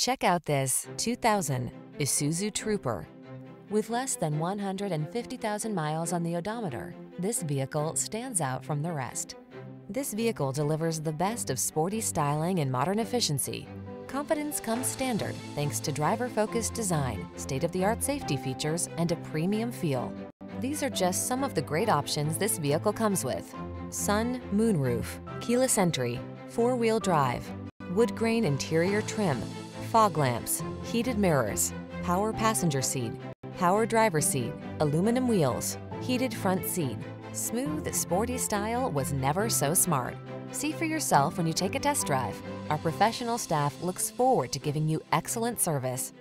Check out this 2000 Isuzu Trooper. With less than 150,000 miles on the odometer, this vehicle stands out from the rest. This vehicle delivers the best of sporty styling and modern efficiency. Confidence comes standard thanks to driver-focused design, state-of-the-art safety features, and a premium feel. These are just some of the great options this vehicle comes with. Sun, moonroof, keyless entry, four-wheel drive, wood grain interior trim, fog lamps, heated mirrors, power passenger seat, power driver seat, aluminum wheels, heated front seat. Smooth, sporty style was never so smart. See for yourself when you take a test drive. Our professional staff looks forward to giving you excellent service.